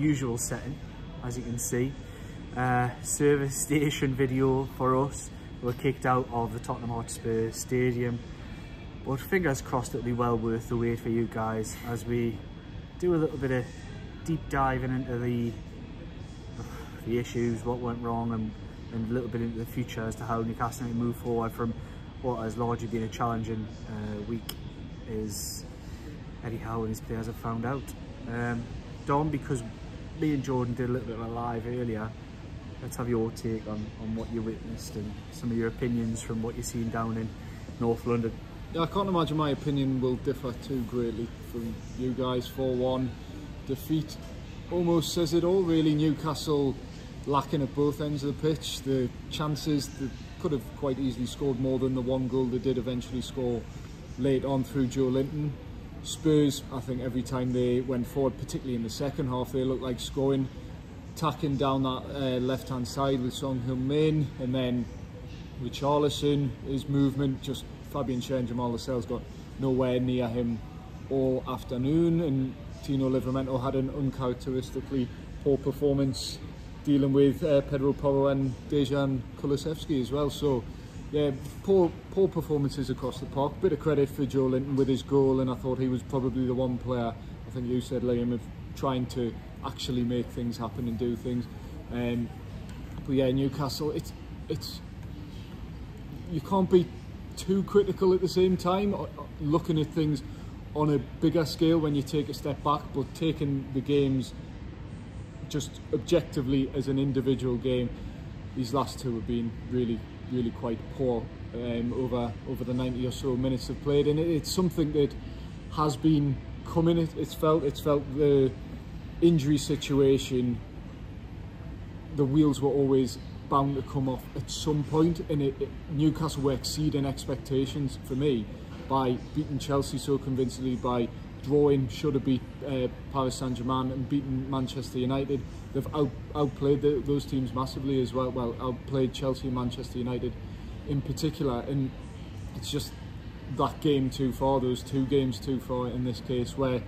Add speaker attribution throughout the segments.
Speaker 1: usual setting, as you can see. Uh, service station video for us. We're kicked out of the Tottenham Hotspur Stadium. But fingers crossed it'll be well worth the wait for you guys as we do a little bit of deep diving into the the issues, what went wrong and, and a little bit into the future as to how Newcastle United move forward from what has largely been a challenging uh, week is Eddie Howe and his players have found out. Um, Dom, because me and Jordan did a little bit of a live earlier, let's have your take on, on what you witnessed and some of your opinions from what you've seen down in North London.
Speaker 2: Yeah, I can't imagine my opinion will differ too greatly from you guys. 4-1 defeat almost says it all really. Newcastle lacking at both ends of the pitch. The chances they could have quite easily scored more than the one goal they did eventually score late on through Joelinton. Spurs, I think every time they went forward, particularly in the second half, they looked like scoring, tacking down that uh, left-hand side with Son Heung-min, and then with Charlison, his movement, just Fabian Schär and Jamal Lascelles got nowhere near him all afternoon, and Tino Livramento had an uncharacteristically poor performance dealing with uh, Pedro Porro and Dejan Kulusevski as well. So, yeah, poor poor performances across the park. Bit of credit for Joelinton with his goal, and I thought he was probably the one player. I think you said Liam of trying to actually make things happen and do things. Um, but yeah, Newcastle, it's it's you can't be too critical at the same time. uh, Looking at things on a bigger scale when you take a step back, but taking the games just objectively as an individual game, these last two have been really, really quite poor um, over over the 90 or so minutes they've played, and it, it's something that has been coming. It, it's felt it's felt the injury situation. The wheels were always bound to come off at some point, and it, Newcastle were exceeding expectations for me by beating Chelsea so convincingly, by drawing should have beat uh, Paris Saint-Germain and beaten Manchester United. They've out, outplayed the, those teams massively as well. Well, outplayed Chelsea and Manchester United in particular, and it's just that game too far. Those two games too far in this case, where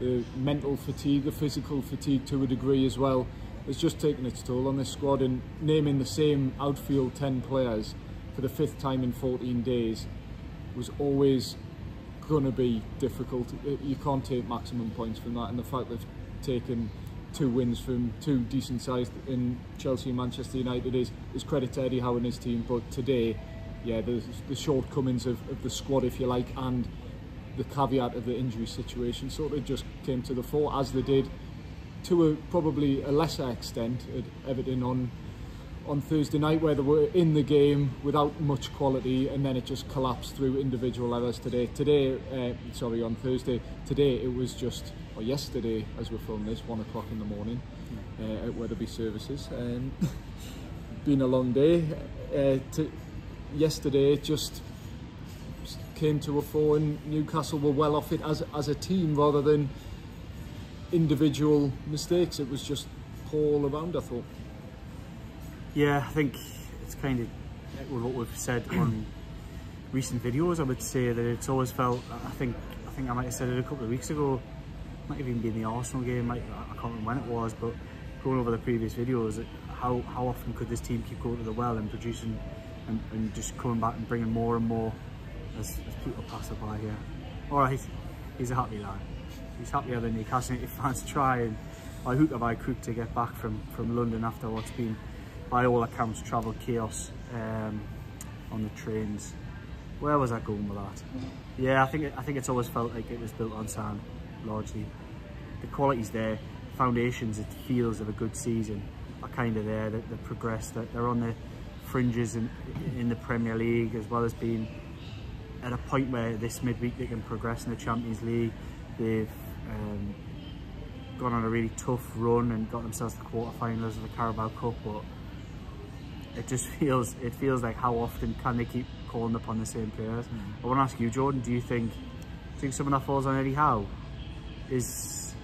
Speaker 2: the mental fatigue, the physical fatigue to a degree as well, has just taken its toll on this squad. And naming the same outfield ten players for the fifth time in 14 days was always going to be difficult. You can't take maximum points from that, and the fact they've taken two wins from two decent sized in Chelsea and Manchester United is, is credit to Eddie Howe and his team. But today, yeah, the, the shortcomings of, of the squad, if you like, and the caveat of the injury situation sort of just came to the fore, as they did to a probably a lesser extent at Everton on on Thursday night where they were in the game without much quality and then it just collapsed through individual errors today. Today, uh, sorry, on Thursday, today it was just, or yesterday as we're filming this, one o'clock in the morning uh, at Wetherby Services. Um, been a long day. Uh, to, yesterday it just came to a fore and Newcastle were well off it as, as a team rather than individual mistakes. It was just poor all around, I thought.
Speaker 1: Yeah, I think it's kind of what we've said on recent videos. I would say that it's always felt. I think I think I might have said it a couple of weeks ago. Might have even been the Arsenal game. Might, I can't remember when it was, but going over the previous videos, how how often could this team keep going to the well and producing and, and just coming back and bringing more and more as, as people pass by here. All right, he's a happy lad. He's happier than Newcastle United fans try and by hook or by crook to get back from from London after what's been by all accounts travel chaos um, on the trains. Where was I going with that? Yeah, I think I think it's always felt like it was built on sand, largely. The quality's there, foundations. It feels of a good season are kind of there. That they're progressed. That they're on the fringes in in the Premier League as well as being at a point where this midweek they can progress in the Champions League. They've um, gone on a really tough run and got themselves to the quarterfinals of the Carabao Cup, but it just feels it feels like how often can they keep calling upon the same players? Mm. I want to ask you, Jordan, do you think do you think some of that falls on Eddie Howe? Is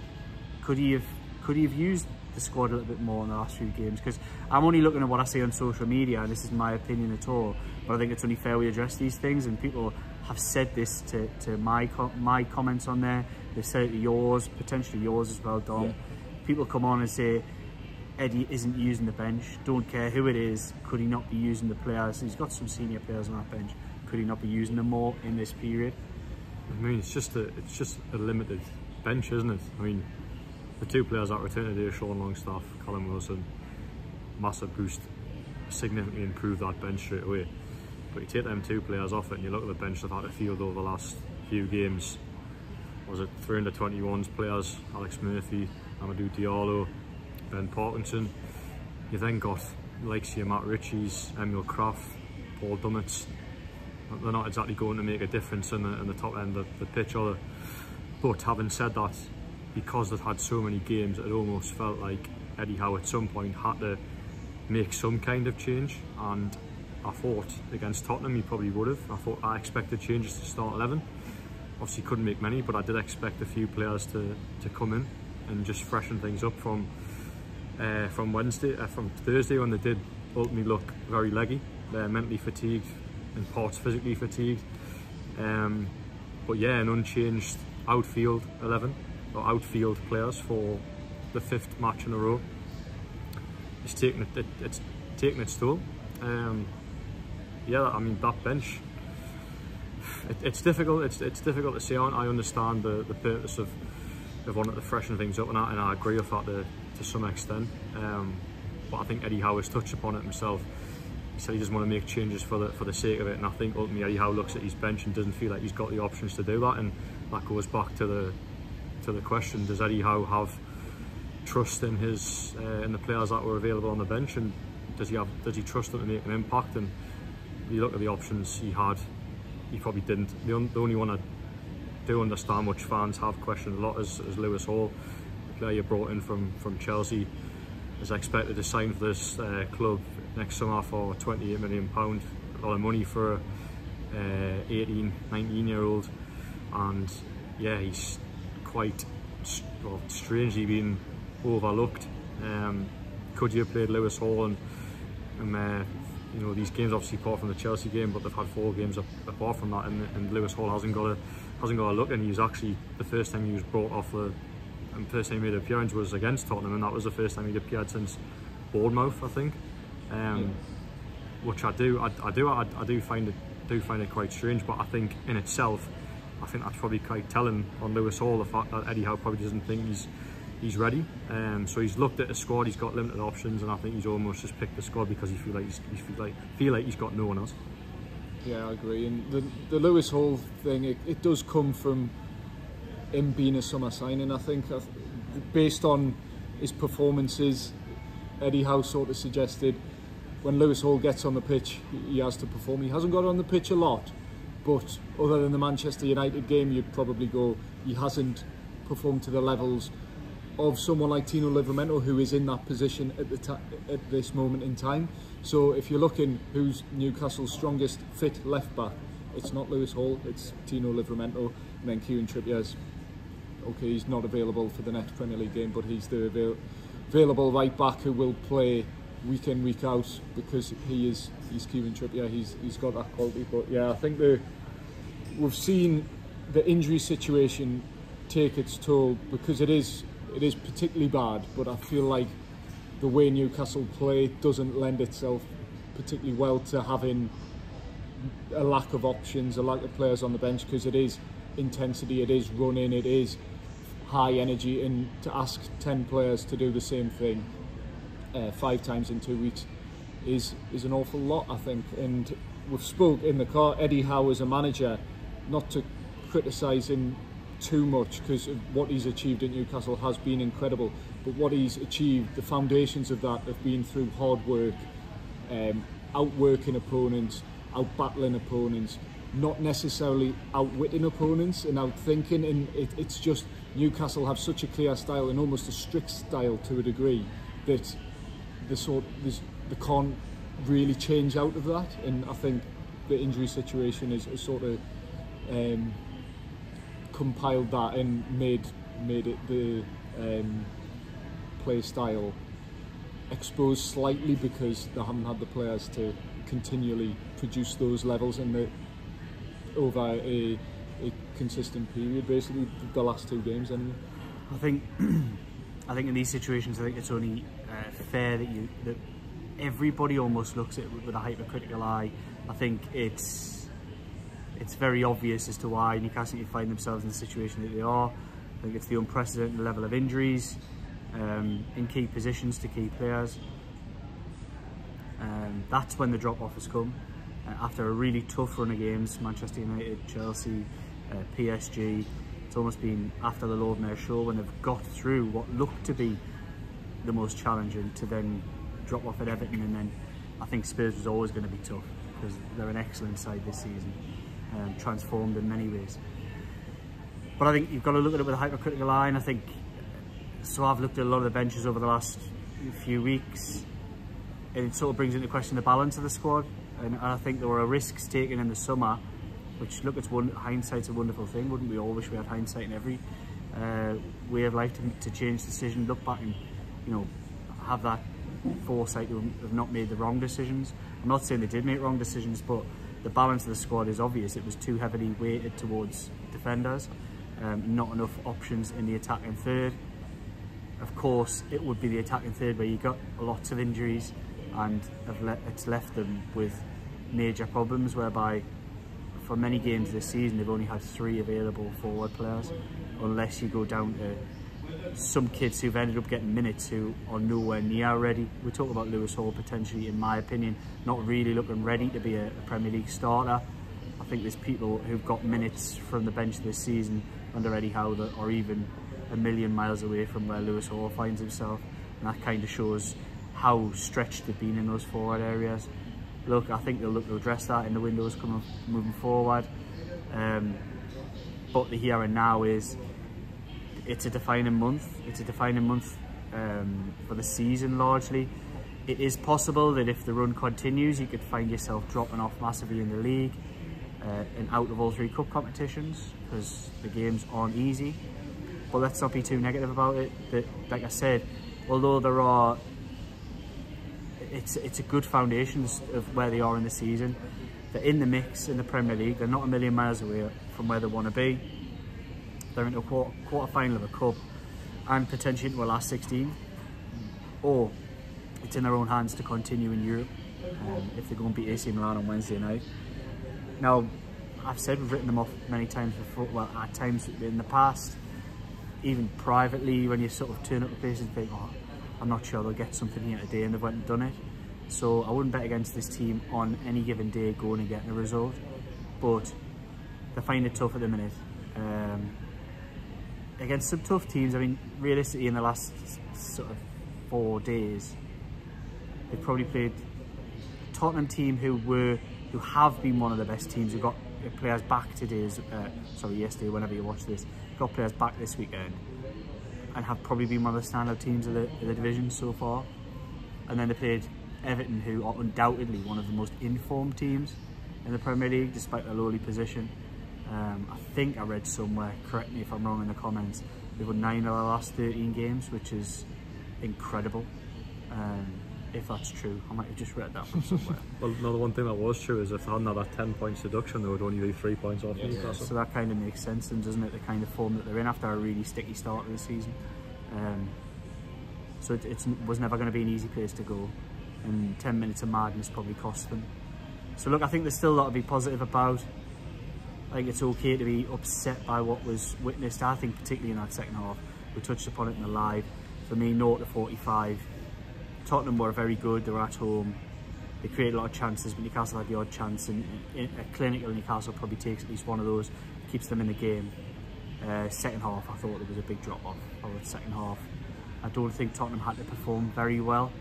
Speaker 1: could he have could he have used the squad a little bit more in the last few games? Because I'm only looking at what I see on social media, and this is my opinion at all. But I think it's only fair we address these things, and people have said this to, to my co my comments on there. They've said it to yours, potentially yours as well, Dom. people come on and say Eddie isn't using the bench. Don't care who it is. Could he not be using the players? He's got some senior players on that bench. Could he not be using them more in this period?
Speaker 3: I mean, it's just a it's just a limited bench, isn't it? I mean, the two players that returned today, Sean Longstaff, Callum Wilson, massive boost, significantly improved that bench straight away. But you take them two players off it and you look at the bench they've had to field over the last few games. Was it 321's players, Alex Murphy, Amadou Diallo, Ben Parkinson. You then got like your Matt Ritchie's, Emil Krafth, Paul Dummett. They're not exactly going to make a difference in the, in the top end of the pitch? But having said that, because they've had so many games, it almost felt like Eddie Howe at some point had to make some kind of change. And I thought against Tottenham he probably would have. I thought I expected changes to start 11. Obviously couldn't make many, but I did expect a few players to, to come in and just freshen things up from uh, from Wednesday, uh, from Thursday when they did ultimately look very leggy. They're mentally fatigued and parts physically fatigued. Um, but yeah, an unchanged outfield 11 or outfield players for the fifth match in a row. It's taking it, it it's taking its toll. Um, yeah, I mean that bench. It, it's difficult. It's it's difficult to say. I understand the the purpose of of wanting to freshen things up, and I, and I agree with that to, to some extent. Um, but I think Eddie Howe has touched upon it himself. He said he doesn't want to make changes for the for the sake of it, and I think ultimately Eddie Howe looks at his bench and doesn't feel like he's got the options to do that, and that goes back to the to the question: Does Eddie Howe have trust in his uh, in the players that were available on the bench, and does he have does he trust them to make an impact? And you look at the options he had, he probably didn't. The, un, the only one I do understand which fans have questioned a lot is, is Lewis Hall, player you brought in from from Chelsea, is expected to sign for this uh, club next summer for 28 million pound, a lot of money for a uh, 18, 19 year old, and yeah, he's quite well, strangely been overlooked. Um, could you have played Lewis Hall and, and uh, you know these games obviously apart from the Chelsea game, but they've had four games apart from that, and, and Lewis Hall hasn't got a hasn't got a look, and he was actually the first time he was brought off the and first time he made an appearance was against Tottenham, and that was the first time he'd appeared since Bournemouth, I think. Um, yeah. Which I do, I, I do, I, I do find it, do find it quite strange, but I think in itself, I think that's probably quite telling on Lewis Hall the fact that Eddie Howe probably doesn't think he's he's ready. Um, so he's looked at the squad, he's got limited options, and I think he's almost just picked the squad because he feel like he's, he feel like feel like he's got no one else.
Speaker 2: Yeah, I agree. And the the Lewis Hall thing, it, it does come from him being a summer signing. I think, based on his performances, Eddie Howe sort of suggested when Lewis Hall gets on the pitch, he has to perform. He hasn't got on the pitch a lot, but other than the Manchester United game, you'd probably go he hasn't performed to the levels of someone like Tino Livramento who is in that position at the at this moment in time. So if you're looking who's Newcastle's strongest fit left back, it's not Lewis Hall, it's Tino Livramento, and then Kieran Trippier's okay, he's not available for the next Premier League game, but he's the avail available right back who will play week in week out because he is he's Kieran Trippier. He's he's got that quality. But yeah, I think the we've seen the injury situation take its toll because it is it is particularly bad, but I feel like the way Newcastle play doesn't lend itself particularly well to having a lack of options, a lack of players on the bench because it is intensity, it is running, it is high energy, and to ask 10 players to do the same thing uh, five times in two weeks is is an awful lot, I think. And we've spoke in the car, Eddie Howe as a manager, not to criticise him too much because what he's achieved at Newcastle has been incredible. But what he's achieved, the foundations of that have been through hard work, um, outworking opponents, out battling opponents, not necessarily outwitting opponents and outthinking. And it, it's just Newcastle have such a clear style and almost a strict style to a degree that the sort the can't really change out of that. And I think the injury situation is, is sort of um, compiled that and made made it the um, play style exposed slightly because they haven't had the players to continually produce those levels in the over a, a consistent period basically the last two games anyway
Speaker 1: I think I think in these situations, I think it's only uh, fair that you that everybody almost looks at it with a hypercritical eye. I think it's it's very obvious as to why Newcastle find themselves in the situation that they are. I think it's the unprecedented level of injuries um, in key positions to key players. Um, that's when the drop-off has come. Uh, after a really tough run of games, Manchester United, Chelsea, uh, PSG, it's almost been after the Lord Mayor show when they've got through what looked to be the most challenging to then drop off at Everton and then I think Spurs was always going to be tough because they're an excellent side this season, um, transformed in many ways. But I think you've got to look at it with a hypercritical eye and I think, so I've looked at a lot of the benches over the last few weeks and it sort of brings into question the balance of the squad and I think there were risks taken in the summer which look it's one hindsight's a wonderful thing wouldn't we? All wish we had hindsight in every uh, way of life to, to change decision. Look back and you know have that foresight to have not made the wrong decisions. I'm not saying they did make wrong decisions but the balance of the squad is obvious. It was too heavily weighted towards defenders. Um, not enough options in the attacking third. Of course it would be the attacking third where you got lots of injuries and le it's left them with major problems whereby for many games this season they've only had three available forward players unless you go down to some kids who've ended up getting minutes who are nowhere near ready. We talk about Lewis Hall potentially, in my opinion, not really looking ready to be a, a Premier League starter. I think there's people who've got minutes from the bench this season under Eddie Howe that are even a million miles away from where Lewis Hall finds himself. And that kind of shows how stretched they've been in those forward areas. Look, I think they'll look to address that in the windows coming moving forward. Um, but the here and now is it's a defining month. It's a defining month um, for the season largely. It is possible that if the run continues, you could find yourself dropping off massively in the league uh, and out of all three cup competitions because the games aren't easy. But let's not be too negative about it. That, like I said, although there are, it's it's a good foundation of where they are in the season. They're in the mix in the Premier League. They're not a million miles away from where they want to be. They're into a quarter, quarter final of a cup and potentially into a last 16. Or it's in their own hands to continue in Europe um, if they go and beat AC Milan on Wednesday night. Now, I've said we've written them off many times before, well, at times in the past, even privately, when you sort of turn up to places and think, oh, I'm not sure they'll get something here today, and they've went and done it. So I wouldn't bet against this team on any given day going and getting a result, but they find it tough at the minute. Um, against some tough teams, I mean, realistically, in the last sort of four days, they've probably played Tottenham team who were who have been one of the best teams who got players back today, uh, sorry, yesterday, whenever you watch this, got players back this weekend and have probably been one of the standout teams of the, of the division so far. And then they played Everton, who are undoubtedly one of the most informed teams in the Premier League, despite their lowly position. Um, I think I read somewhere, correct me if I'm wrong in the comments, they've won 9 of the last 13 games, which is incredible. Um, if that's true, I might have just read that from somewhere.
Speaker 3: well, another one thing that was true is if they hadn't had that 10 points deduction, they would only be 3 points off yeah, Newcastle.
Speaker 1: So that kind of makes sense, and doesn't it, the kind of form that they're in after a really sticky start of the season. Um, so it, it was never going to be an easy place to go, and 10 minutes of madness probably cost them. So look, I think there's still a lot to be positive about. I think it's okay to be upset by what was witnessed. I think particularly in that second half, we touched upon it in the live. For me, 0 to 45. Tottenham were very good, they were at home. They created a lot of chances, but Newcastle had the odd chance, and a clinical Newcastle probably takes at least one of those, keeps them in the game. Uh, second half, I thought there was a big drop off for the second half. I don't think Tottenham had to perform very well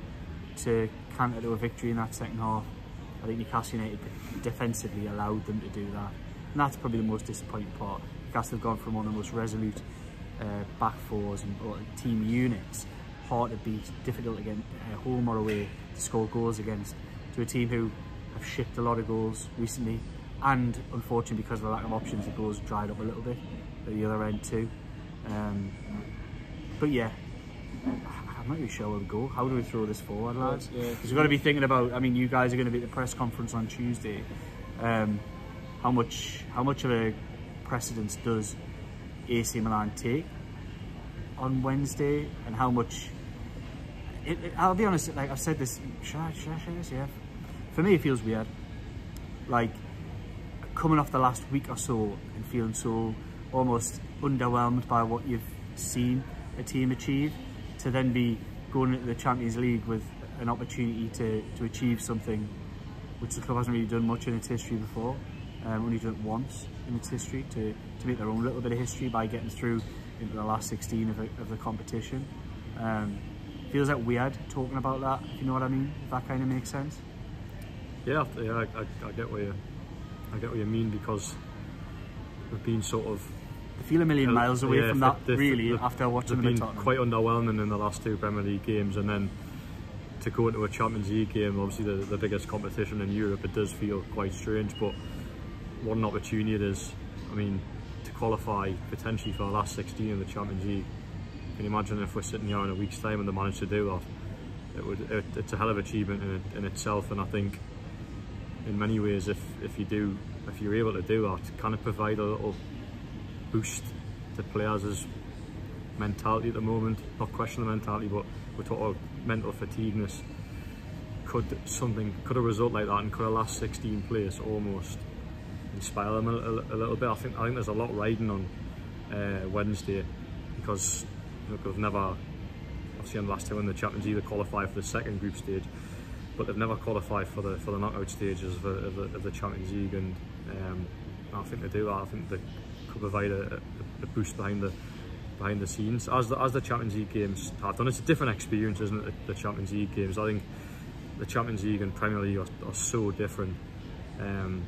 Speaker 1: to canter to a victory in that second half. I think Newcastle United defensively allowed them to do that. And that's probably the most disappointing part. Newcastle have gone from one of the most resolute uh, back fours and team units, hard to beat, difficult against uh, home or away to score goals against, to a team who have shipped a lot of goals recently. And unfortunately, because of the lack of options, the goals dried up a little bit at the other end too. Um, but yeah, I'm not really sure where we go. How do we throw this forward, lads? Because yeah. we've got to be thinking about. I mean, you guys are going to be at the press conference on Tuesday. Um, how much how much of a precedence does AC Milan take on Wednesday and how much. It, it, I'll be honest, like I've said this. Should I, should I share this? Yeah. For me, it feels weird. Like coming off the last week or so and feeling so almost underwhelmed by what you've seen a team achieve, to then be going into the Champions League with an opportunity to, to achieve something which the club hasn't really done much in its history before. Um, only done it once in its history to, to make their own little bit of history by getting through into the last 16 of, of the competition. Um, feels like weird talking about that, if you know what I mean, if that kind of makes sense.
Speaker 3: Yeah, yeah, I, I, I get what you, I get what you mean because we've been sort of
Speaker 1: I feel a million
Speaker 3: uh,
Speaker 1: miles away
Speaker 3: yeah,
Speaker 1: from that,
Speaker 3: they've-
Speaker 1: really,
Speaker 3: they've-
Speaker 1: after watching them
Speaker 3: been
Speaker 1: Tottenham.
Speaker 3: quite underwhelming in the last two Premier League games, and then to go into a Champions League game, obviously the, the biggest competition in Europe, it does feel quite strange. But what an opportunity it is! I mean, to qualify potentially for the last 16 in the Champions League. Can you imagine if we're sitting here in a week's time and they manage to do that? It would. It, it's a hell of an achievement in, in itself, and I think in many ways, if if you do, if you're able to do that, kind of provide a little boost to players' mentality at the moment. Not question the mentality, but we're talking about mental fatigueness. Could something, could a result like that, and could a last 16 place almost inspire them a, a, a little bit? I think I think there's a lot riding on uh, Wednesday because look, they've never, obviously, in the last time in the Champions League, they qualified for the second group stage, but they've never qualified for the for the knockout stages of the, of the, of the Champions League, and um, I think they do that. I think they could provide a, a, a boost behind the behind the scenes as the as the Champions League games have done. It's a different experience, isn't it? The, the Champions League games. I think the Champions League and Premier League are, are so different. Um,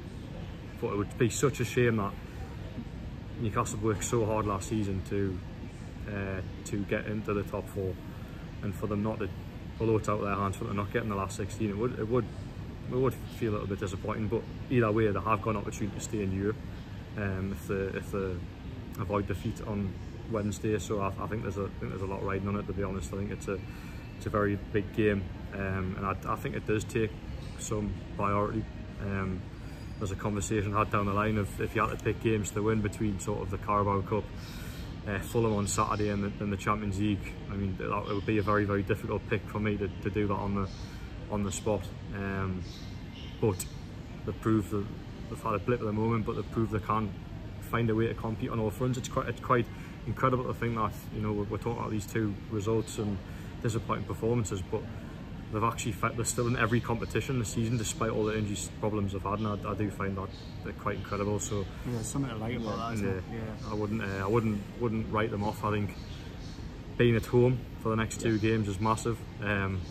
Speaker 3: but it would be such a shame that Newcastle worked so hard last season to uh, to get into the top four, and for them not to, although it's out of their hands, for them not getting the last 16, it would it would it would feel a little bit disappointing. But either way, they have got an opportunity to stay in Europe um, if they if they avoid defeat on Wednesday. So I, I think there's a I think there's a lot riding on it. To be honest, I think it's a it's a very big game, um, and I, I think it does take some priority. Um, there's a conversation had down the line of if you had to pick games to win between sort of the Carabao Cup, uh, Fulham on Saturday and the, and the Champions League. I mean, that would be a very very difficult pick for me to, to do that on the on the spot. Um, but they've proved that they've had a blip at the moment, but they've proved they can find a way to compete on all fronts. It's quite it's quite incredible to think that you know we're, we're talking about these two results and disappointing performances, but they've actually they're still in every competition this season despite all the injury problems they've had, and I, I do find that they're quite incredible. So
Speaker 1: Yeah, there's something to like about that,
Speaker 3: yeah.
Speaker 1: Yeah.
Speaker 3: I wouldn't uh, I wouldn't wouldn't write them off. I think being at home for the next two games is massive. Um,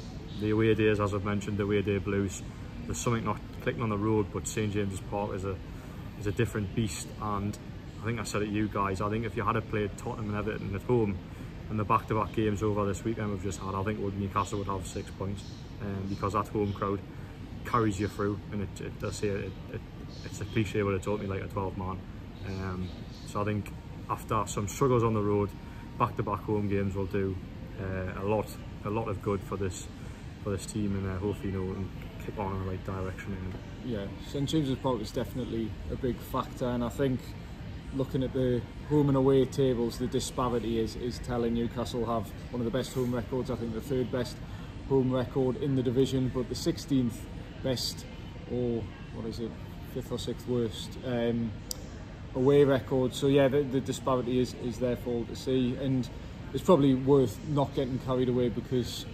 Speaker 3: the away days, as I've mentioned, the away day blues. There's something not clicking on the road, but St James's Park is a is a different beast. And I think I said it to you guys. I think if you had to play Tottenham and Everton at home, and the back-to-back games over this weekend we've just had, I think would Newcastle would have six points, um, because that home crowd carries you through, and it, it does say it, it, it's a cliche, but it taught me like a 12 man. Um, so I think after some struggles on the road, back-to-back home games will do uh, a lot, a lot of good for this for this team, and uh, hopefully you know and kick on in the right direction.
Speaker 2: Yeah, St James's Park is definitely a big factor, and I think looking at the home and away tables, the disparity is, is telling. Newcastle have one of the best home records, I think the third best home record in the division, but the 16th best, or what is it, fifth or sixth worst um, away record. So yeah, the, the disparity is, is there for all to see, and it's probably worth not getting carried away because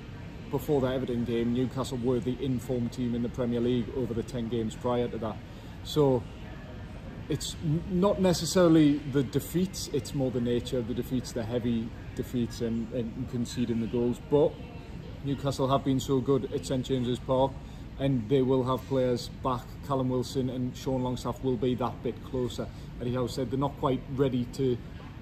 Speaker 2: before the Everton game, Newcastle were the informed team in the Premier League over the 10 games prior to that. So it's not necessarily the defeats, it's more the nature of the defeats, the heavy defeats and, and conceding the goals. But Newcastle have been so good at St James's Park and they will have players back. Callum Wilson and Sean Longstaff will be that bit closer. Eddie Howe said they're not quite ready to,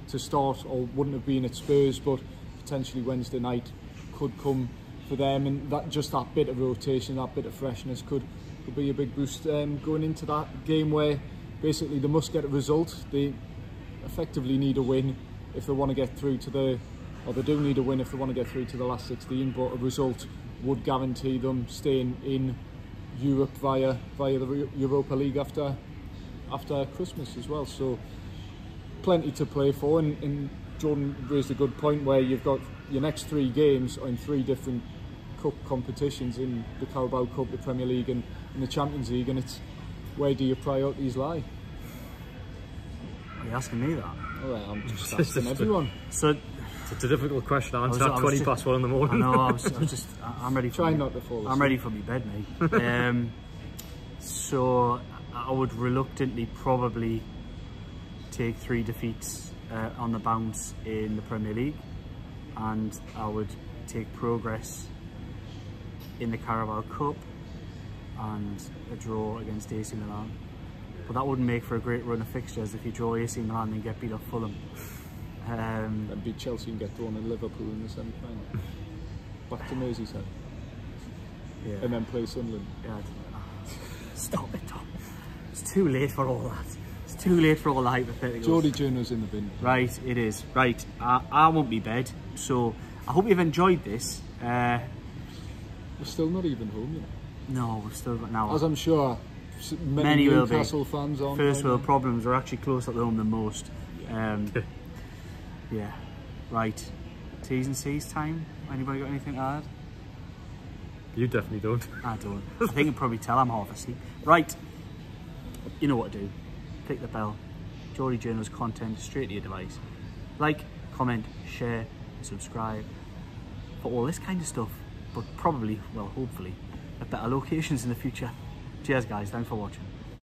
Speaker 2: to start or wouldn't have been at Spurs, but potentially Wednesday night could come for them and that just that bit of rotation, that bit of freshness could, could be a big boost um, going into that game where basically they must get a result. They effectively need a win if they want to get through to the, or they do need a win if they want to get through to the last 16. But a result would guarantee them staying in Europe via via the Europa League after after Christmas as well. So plenty to play for, and, and Jordan raised a good point where you've got your next three games in three different cup competitions in the Carabao Cup, the Premier League, and, and the Champions League, and it's where do your priorities lie?
Speaker 1: Are you asking me that?
Speaker 2: Right, I'm just asking everyone.
Speaker 1: So
Speaker 3: It's a difficult question to answer
Speaker 1: was- I
Speaker 3: at 20
Speaker 1: just-
Speaker 3: past one in the
Speaker 1: I
Speaker 3: morning.
Speaker 1: know I was, I was just I- I'm ready for
Speaker 2: Try
Speaker 1: me-
Speaker 2: not to fall asleep.
Speaker 1: I'm ready for my bed, mate. um, so I would reluctantly probably take three defeats uh, on the bounce in the Premier League, and I would take progress in the Carabao Cup and a draw against AC Milan. But that wouldn't make for a great run of fixtures if you draw AC Milan and get beat off Fulham. Um,
Speaker 2: And beat Chelsea and get drawn in Liverpool in the semi-final. Back to Merseyside,
Speaker 1: yeah.
Speaker 2: and then play Sunderland.
Speaker 1: Yeah. Stop it, Tom. It's too late for all that. It's too late for all the hypotheticals.
Speaker 2: Geordie Journos in the bin.
Speaker 1: Right, it is. Right, I, I won't be bed. So I hope you've enjoyed this. Uh,
Speaker 2: We're still not even home, know.
Speaker 1: No, we're still got now.
Speaker 2: As I'm sure many,
Speaker 1: Many will be.
Speaker 2: Newcastle fans on.
Speaker 1: First
Speaker 2: right
Speaker 1: world
Speaker 2: now.
Speaker 1: problems are actually closer to home than most. Um, yeah. Right. T's and C's time. Anybody got anything to add?
Speaker 3: You definitely don't.
Speaker 1: I don't. I think you can probably tell I'm half asleep. Right. You know what to do. Click the bell. Geordie Journos content straight to your device. Like, comment, share, subscribe for all this kind of stuff. But probably, well, hopefully, at better locations in the future. Cheers, guys. Thanks for watching.